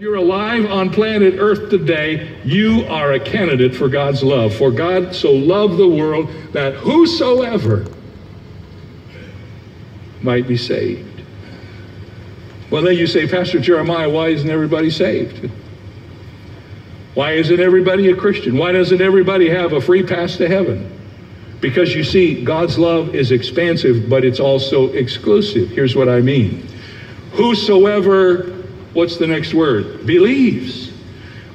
you're alive on planet Earth today, you are a candidate for God's love. For God so loved the world that whosoever might be saved. Well, then you say, Pastor Jeremiah, why isn't everybody saved? Why isn't everybody a Christian? Why doesn't everybody have a free pass to heaven? Because you see, God's love is expansive, but it's also exclusive. Here's what I mean Whosoever what's the next word? Believes.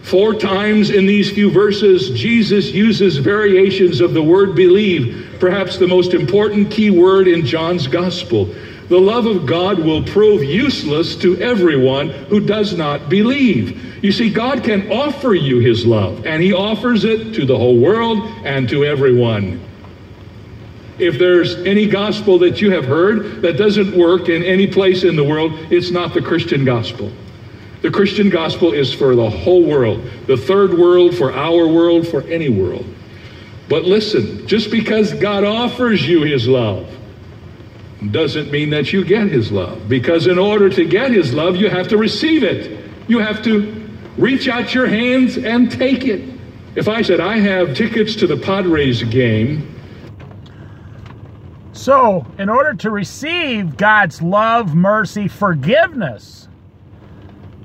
Four times in these few verses, Jesus uses variations of the word believe, perhaps the most important key word in John's gospel. The love of God will prove useless to everyone who does not believe. You see, God can offer you his love, and he offers it to the whole world and to everyone. If there's any gospel that you have heard that doesn't work in any place in the world, it's not the Christian gospel. The Christian gospel is for the whole world, the third world, for our world, for any world. But listen, just because God offers you his love doesn't mean that you get his love. Because in order to get his love, you have to receive it. You have to reach out your hands and take it. If I said, I have tickets to the Padres game. So, in order to receive God's love, mercy, forgiveness,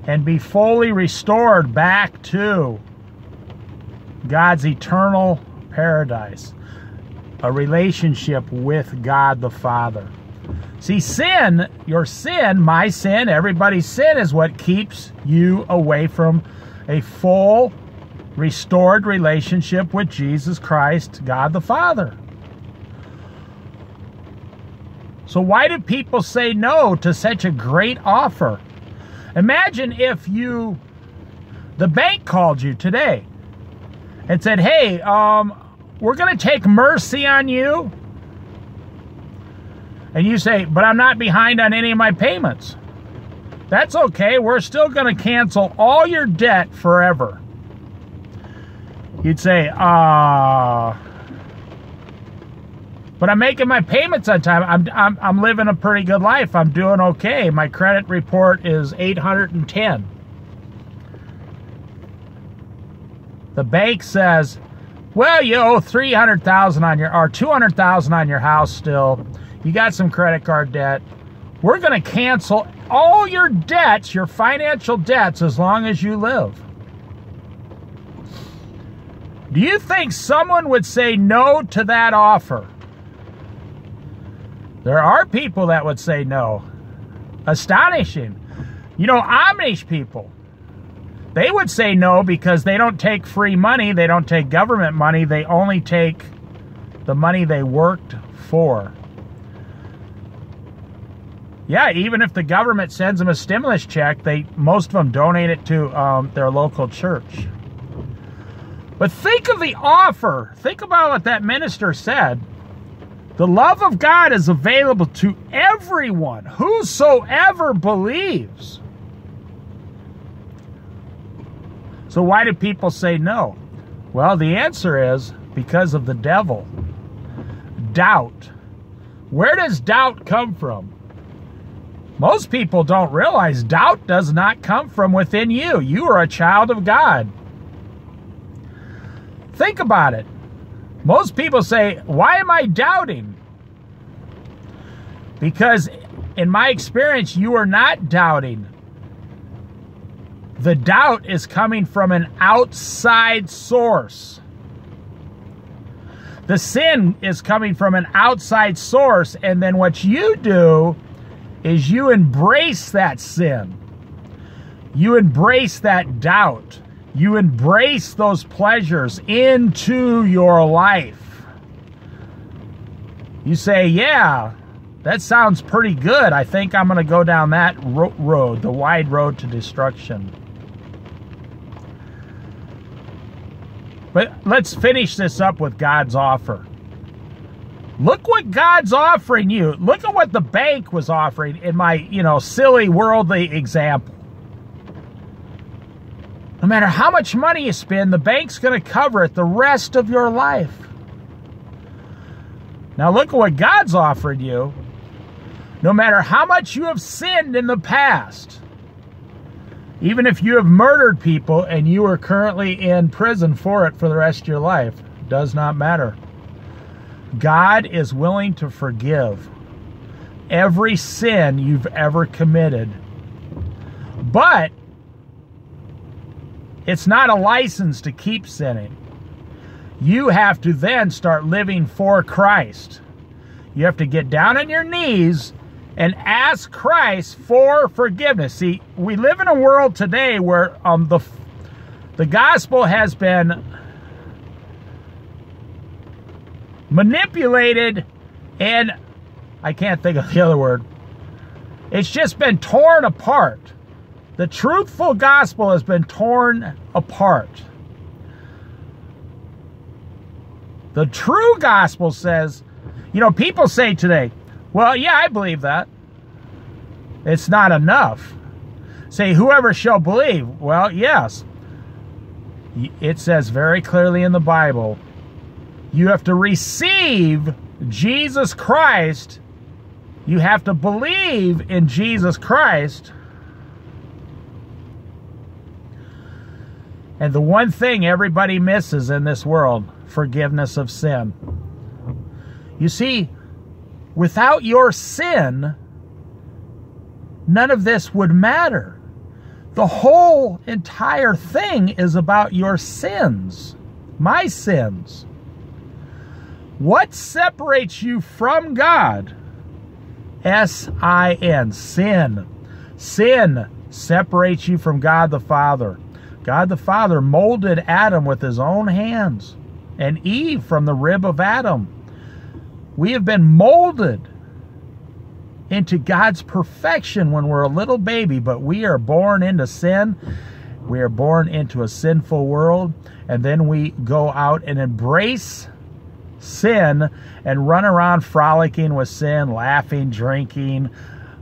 and be fully restored back to God's eternal paradise, a relationship with God the Father. See, sin, your sin, my sin, everybody's sin is what keeps you away from a full, restored relationship with Jesus Christ, God the Father. So, why do people say no to such a great offer? Imagine if you, the bank called you today and said, hey, um, we're going to take mercy on you. And you say, but I'm not behind on any of my payments. That's okay. We're still going to cancel all your debt forever. You'd say, ah. Uh, but I'm making my payments on time. I'm, I'm, I'm living a pretty good life. I'm doing okay. My credit report is 810. The bank says, well, you owe 300,000 on your, or 200,000 on your house still. You got some credit card debt. We're going to cancel all your debts, your financial debts, as long as you live. Do you think someone would say no to that offer? There are people that would say no. Astonishing. You know, Amish people, they would say no because they don't take free money, they don't take government money, they only take the money they worked for. Yeah, even if the government sends them a stimulus check, they most of them donate it to um, their local church. But think of the offer. Think about what that minister said. The love of God is available to everyone, whosoever believes. So, why do people say no? Well, the answer is because of the devil. Doubt. Where does doubt come from? Most people don't realize doubt does not come from within you. You are a child of God. Think about it. Most people say, Why am I doubting? Because in my experience, you are not doubting. The doubt is coming from an outside source. The sin is coming from an outside source, and then what you do is you embrace that sin. You embrace that doubt. You embrace those pleasures into your life. You say, Yeah, that sounds pretty good. I think I'm going to go down that ro road, the wide road to destruction. But let's finish this up with God's offer. Look what God's offering you. Look at what the bank was offering in my, you know, silly worldly example. No matter how much money you spend, the bank's going to cover it the rest of your life. Now look at what God's offered you. No matter how much you have sinned in the past, Even if you have murdered people and you are currently in prison for it for the rest of your life, does not matter. God is willing to forgive every sin you've ever committed. But it's not a license to keep sinning. You have to then start living for Christ. You have to get down on your knees and ask Christ for forgiveness. See, we live in a world today where um, the the gospel has been manipulated and I can't think of the other word. It's just been torn apart. The truthful gospel has been torn apart. The true gospel says, you know, people say today, well, yeah, I believe that. It's not enough. Say, whoever shall believe. Well, yes. It says very clearly in the Bible, you have to receive Jesus Christ. You have to believe in Jesus Christ. And the one thing everybody misses in this world forgiveness of sin. You see, without your sin, none of this would matter. The whole entire thing is about your sins, my sins. What separates you from God? S I N, sin. Sin separates you from God the Father. God the Father molded Adam with his own hands and Eve from the rib of Adam. We have been molded into God's perfection when we're a little baby, but we are born into sin. We are born into a sinful world, and then we go out and embrace sin and run around frolicking with sin, laughing, drinking,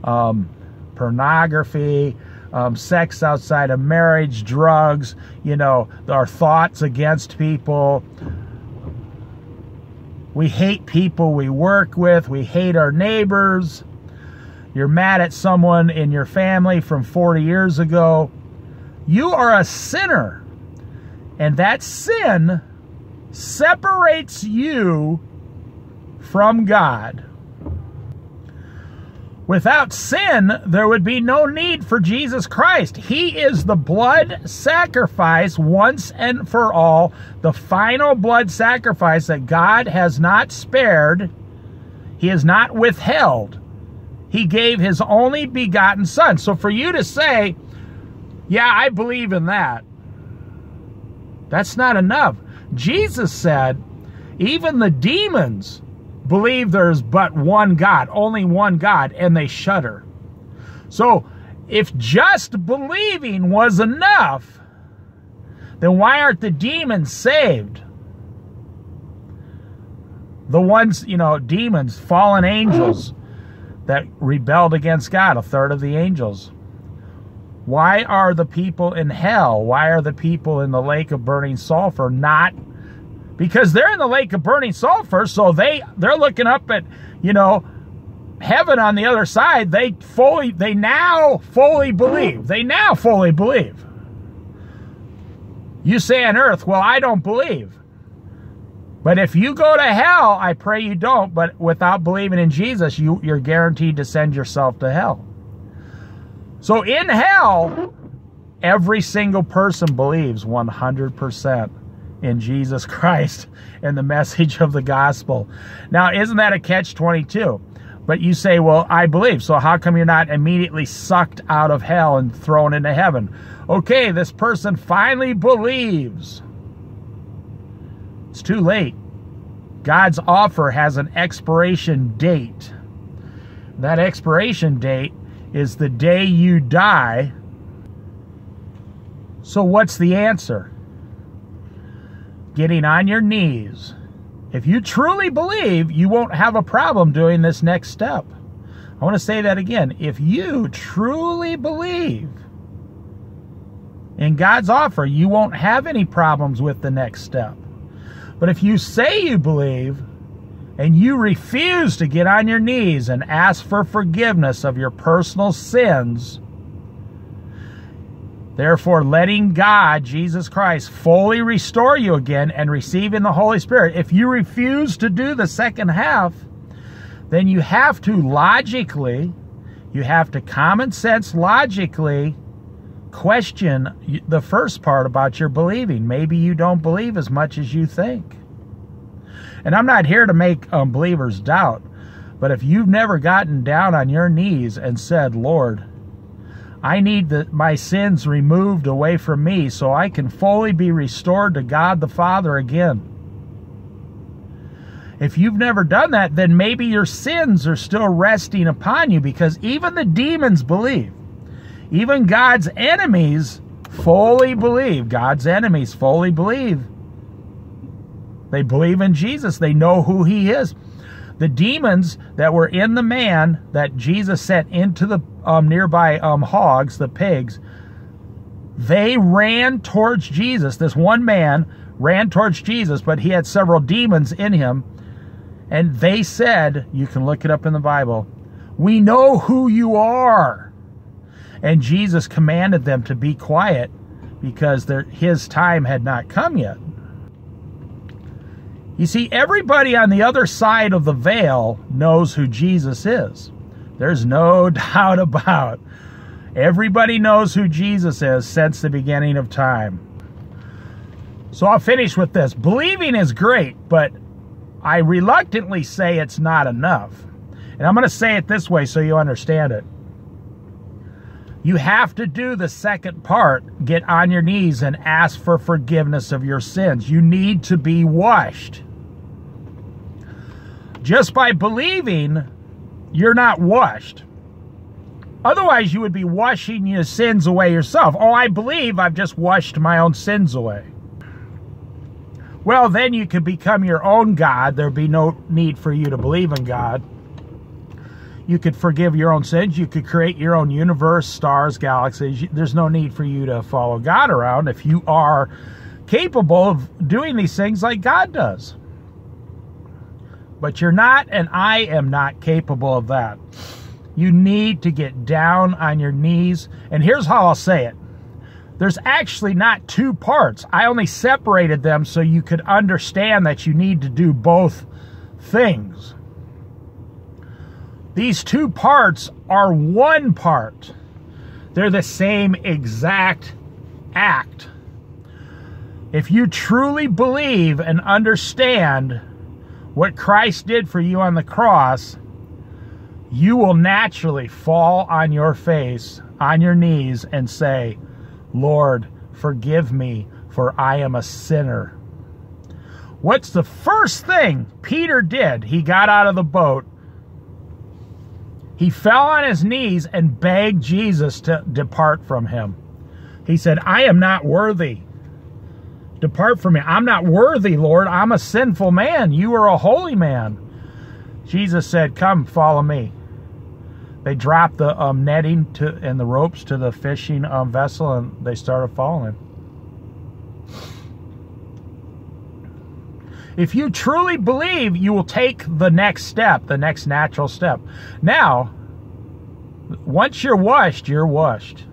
um, pornography, um, sex outside of marriage, drugs, you know, our thoughts against people. We hate people we work with. We hate our neighbors. You're mad at someone in your family from 40 years ago. You are a sinner. And that sin separates you from God. Without sin, there would be no need for Jesus Christ. He is the blood sacrifice once and for all, the final blood sacrifice that God has not spared, He has not withheld. He gave His only begotten Son. So for you to say, yeah, I believe in that, that's not enough. Jesus said, even the demons believe there's but one God, only one God, and they shudder. So, if just believing was enough, then why aren't the demons saved? The ones, you know, demons, fallen angels that rebelled against God, a third of the angels. Why are the people in hell? Why are the people in the lake of burning sulfur not because they're in the lake of burning sulfur, so they they're looking up at, you know, heaven on the other side. They fully they now fully believe. They now fully believe. You say on earth, well, I don't believe. But if you go to hell, I pray you don't, but without believing in Jesus, you, you're guaranteed to send yourself to hell. So in hell, every single person believes 100% in Jesus Christ and the message of the gospel. Now, isn't that a catch 22? But you say, well, I believe. So how come you're not immediately sucked out of hell and thrown into heaven? Okay, this person finally believes. It's too late. God's offer has an expiration date. That expiration date is the day you die. So what's the answer? Getting on your knees. If you truly believe, you won't have a problem doing this next step. I want to say that again. If you truly believe in God's offer, you won't have any problems with the next step. But if you say you believe and you refuse to get on your knees and ask for forgiveness of your personal sins, Therefore, letting God, Jesus Christ, fully restore you again and receiving the Holy Spirit, if you refuse to do the second half, then you have to logically, you have to common sense logically question the first part about your believing. Maybe you don't believe as much as you think. And I'm not here to make um, believers doubt, but if you've never gotten down on your knees and said, Lord, I need the, my sins removed away from me so I can fully be restored to God the Father again. If you've never done that, then maybe your sins are still resting upon you because even the demons believe. Even God's enemies fully believe. God's enemies fully believe. They believe in Jesus. They know who he is. The demons that were in the man that Jesus sent into the um, nearby um, hogs, the pigs, they ran towards Jesus. This one man ran towards Jesus, but he had several demons in him and they said, you can look it up in the Bible, we know who you are. And Jesus commanded them to be quiet because their, his time had not come yet. You see, everybody on the other side of the veil knows who Jesus is. There's no doubt about. Everybody knows who Jesus is since the beginning of time. So I'll finish with this. Believing is great, but I reluctantly say it's not enough. And I'm going to say it this way so you understand it. You have to do the second part get on your knees and ask for forgiveness of your sins. You need to be washed. Just by believing, you're not washed. Otherwise, you would be washing your sins away yourself. Oh, I believe I've just washed my own sins away. Well, then you could become your own God. There'd be no need for you to believe in God. You could forgive your own sins. You could create your own universe, stars, galaxies. There's no need for you to follow God around if you are capable of doing these things like God does. But you're not, and I am not capable of that. You need to get down on your knees. And here's how I'll say it there's actually not two parts. I only separated them so you could understand that you need to do both things. These two parts are one part. They're the same exact act. If you truly believe and understand what Christ did for you on the cross, you will naturally fall on your face, on your knees, and say, Lord, forgive me, for I am a sinner. What's the first thing Peter did? He got out of the boat. He fell on his knees and begged Jesus to depart from him. He said, I am not worthy. Depart from me. I'm not worthy, Lord. I'm a sinful man. You are a holy man. Jesus said, Come, follow me. They dropped the um, netting to and the ropes to the fishing um, vessel, and they started following. If you truly believe, you will take the next step, the next natural step. Now, once you're washed, you're washed.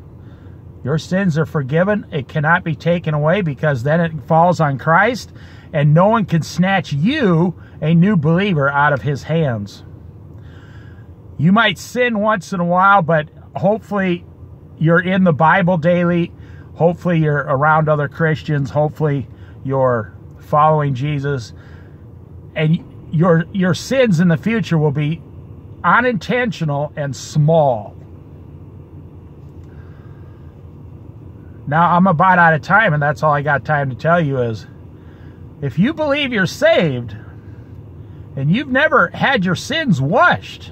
Your sins are forgiven. It cannot be taken away because then it falls on Christ, and no one can snatch you, a new believer, out of his hands. You might sin once in a while, but hopefully you're in the Bible daily. Hopefully you're around other Christians. Hopefully you're following Jesus. And your your sins in the future will be unintentional and small. Now I'm about out of time, and that's all I got time to tell you is if you believe you're saved and you've never had your sins washed,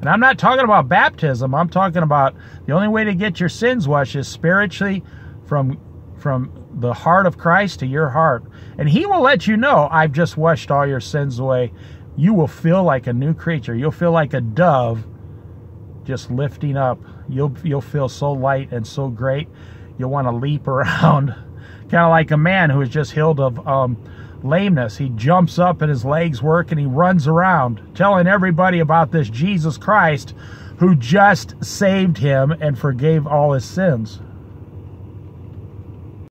and I'm not talking about baptism. I'm talking about the only way to get your sins washed is spiritually from from the heart of Christ to your heart. And he will let you know, I've just washed all your sins away. You will feel like a new creature. You'll feel like a dove just lifting up. You'll you'll feel so light and so great. You'll want to leap around. kind of like a man who is just healed of um, lameness. He jumps up and his legs work and he runs around telling everybody about this Jesus Christ who just saved him and forgave all his sins.